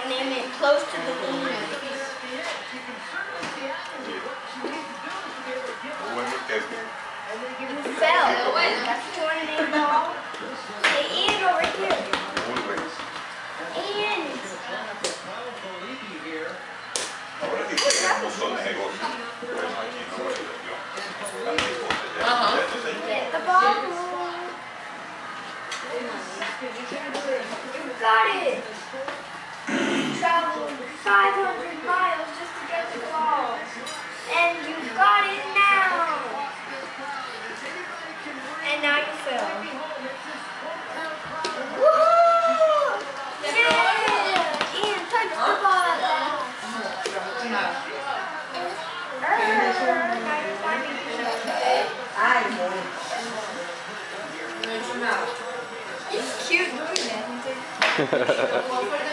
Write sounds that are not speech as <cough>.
close to the limit. Bueno, que You fell. That's tornado ball. Hey, Ian, over here. muy bueno. Ian. Ahora que tiene un montón de negocios, pues aquí no lo digo yo. La esposa ya, Ajá. ya no sé. Get the ball. You got it. Traveled 500 miles just to get the ball. And you got it now. And now you fell. Woohoo! Yeah! Ian, touch the ball. Err, now you're finding It's cute doing <laughs> that.